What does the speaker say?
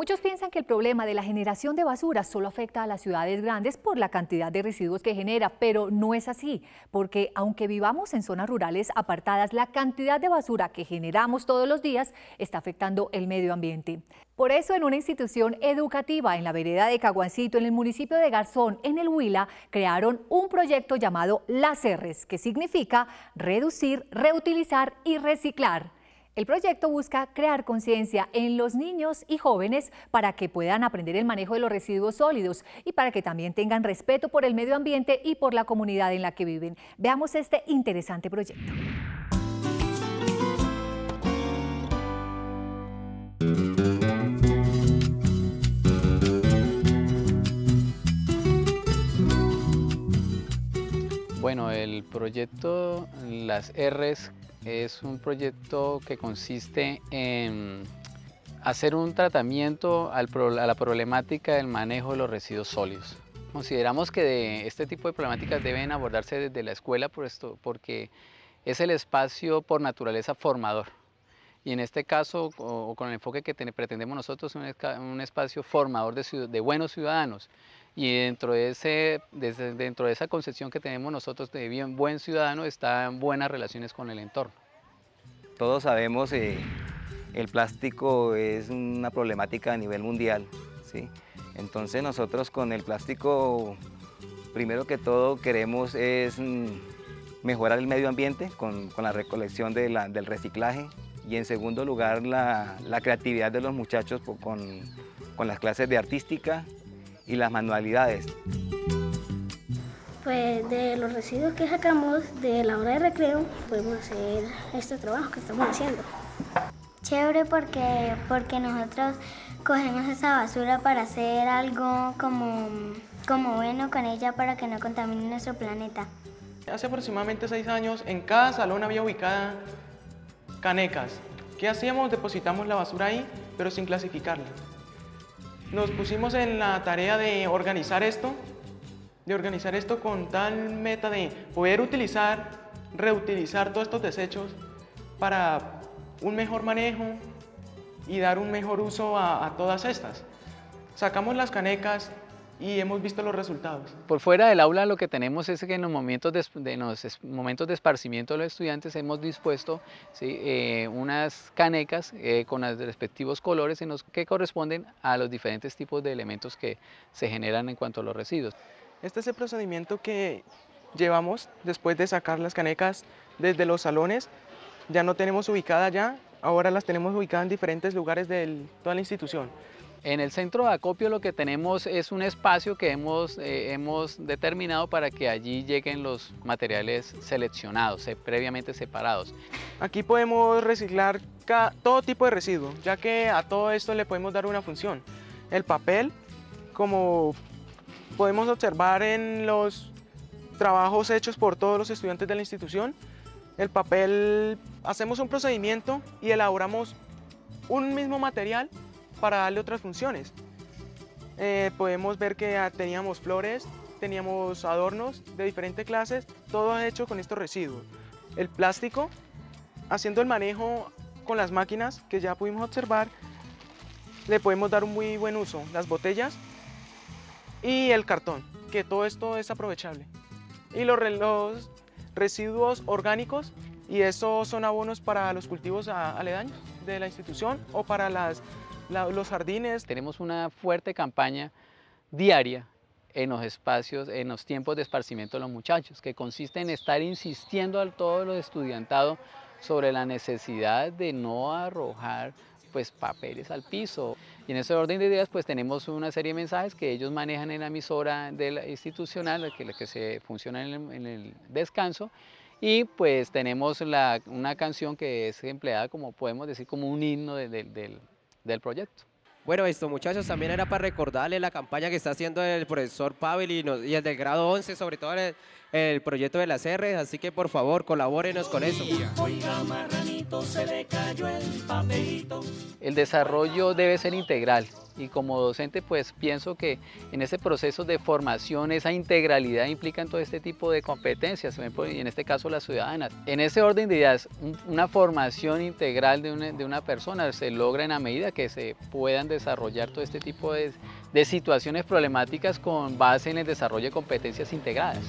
Muchos piensan que el problema de la generación de basura solo afecta a las ciudades grandes por la cantidad de residuos que genera, pero no es así, porque aunque vivamos en zonas rurales apartadas, la cantidad de basura que generamos todos los días está afectando el medio ambiente. Por eso, en una institución educativa en la vereda de Caguancito, en el municipio de Garzón, en el Huila, crearon un proyecto llamado Las R's, que significa reducir, reutilizar y reciclar. El proyecto busca crear conciencia en los niños y jóvenes para que puedan aprender el manejo de los residuos sólidos y para que también tengan respeto por el medio ambiente y por la comunidad en la que viven. Veamos este interesante proyecto. Bueno, el proyecto Las R's es un proyecto que consiste en hacer un tratamiento a la problemática del manejo de los residuos sólidos. Consideramos que este tipo de problemáticas deben abordarse desde la escuela por esto, porque es el espacio por naturaleza formador. Y en este caso, o, con el enfoque que pretendemos nosotros, un, un espacio formador de buenos ciudadanos y dentro de, ese, dentro de esa concepción que tenemos nosotros de bien buen ciudadano están buenas relaciones con el entorno. Todos sabemos que eh, el plástico es una problemática a nivel mundial, ¿sí? entonces nosotros con el plástico primero que todo queremos es mm, mejorar el medio ambiente con, la recolección del reciclaje y en segundo lugar la, creatividad de los muchachos con las clases de artística y las manualidades. Pues de los residuos que sacamos de la hora de recreo podemos hacer este trabajo que estamos haciendo. Chévere porque, porque nosotros cogemos esa basura para hacer algo como, como bueno con ella para que no contamine nuestro planeta. Hace aproximadamente seis años en cada salón había ubicada canecas. ¿Qué hacíamos? Depositamos la basura ahí, pero sin clasificarla nos pusimos en la tarea de organizar esto, de organizar esto con tal meta de poder utilizar, reutilizar todos estos desechos para un mejor manejo y dar un mejor uso a, a todas estas. Sacamos las canecas, y hemos visto los resultados. Por fuera del aula lo que tenemos es que en los momentos de, los momentos de esparcimiento de los estudiantes hemos dispuesto eh, unas canecas eh, con los respectivos colores en los que corresponden a los diferentes tipos de elementos que se generan en cuanto a los residuos. Este es el procedimiento que llevamos después de sacar las canecas desde los salones. Ya no tenemos ubicadas ya, ahora las tenemos ubicadas en diferentes lugares de toda la institución. En el centro de acopio lo que tenemos es un espacio que hemos, eh, hemos determinado para que allí lleguen los materiales seleccionados, previamente separados. Aquí podemos reciclar todo tipo de residuos, ya que a todo esto le podemos dar una función. El papel, como podemos observar en los trabajos hechos por todos los estudiantes de la institución, el papel, hacemos un procedimiento y elaboramos un mismo material para darle otras funciones. Eh, podemos ver que teníamos flores, teníamos adornos de diferentes clases, todo hecho con estos residuos. El plástico, haciendo el manejo con las máquinas que ya pudimos observar, le podemos dar un muy buen uso. Las botellas y el cartón, que todo esto es aprovechable. Y los, los residuos orgánicos, y esos son abonos para los cultivos aledaños de la institución o para las los jardines. Tenemos una fuerte campaña diaria en los espacios, en los tiempos de esparcimiento de los muchachos, que consiste en estar insistiendo a todos los estudiantados sobre la necesidad de no arrojar pues papeles al piso. Y en ese orden de ideas pues tenemos una serie de mensajes que ellos manejan en la emisora de la institucional, que, que se funciona en el, descanso, y pues tenemos una canción que es empleada como podemos decir como un himno del, del proyecto. Bueno, esto muchachos, también era para recordarle la campaña que está haciendo el profesor Pavel y, y el del grado 11, sobre todo el, el proyecto de las R, así que por favor colabórenos con eso. Se le cayó el papelito. El desarrollo debe ser integral y como docente pues pienso que en ese proceso de formación esa integralidad implica todo este tipo de competencias, y en este caso las ciudadanas. En ese orden de ideas, una formación integral de una, persona se logra en la medida que se puedan desarrollar todo este tipo de situaciones problemáticas con base en el desarrollo de competencias integradas.